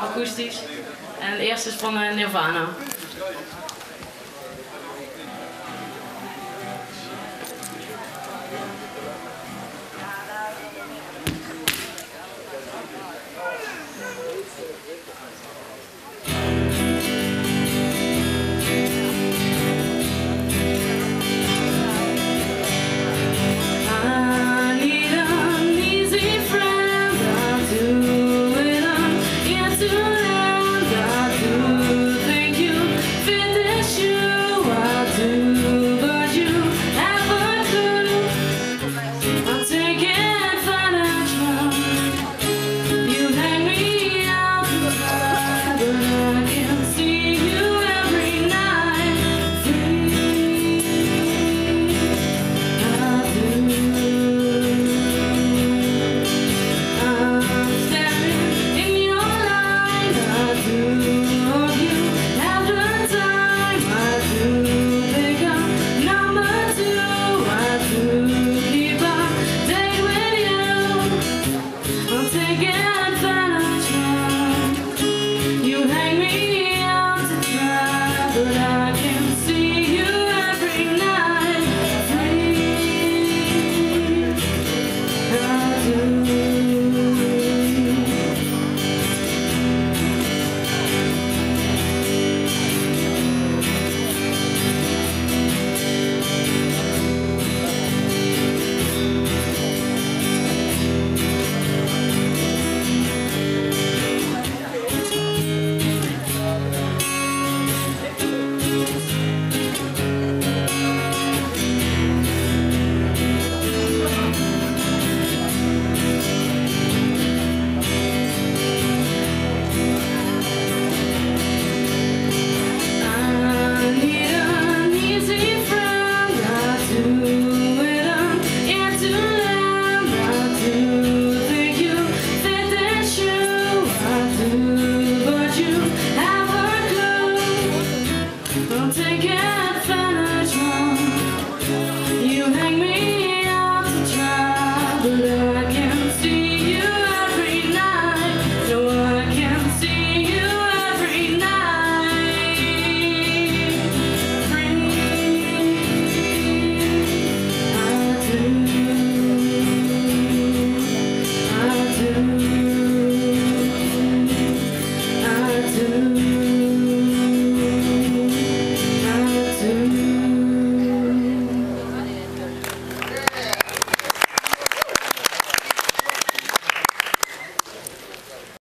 akoestisch. En de eerste is van eh, Nirvana. but I You're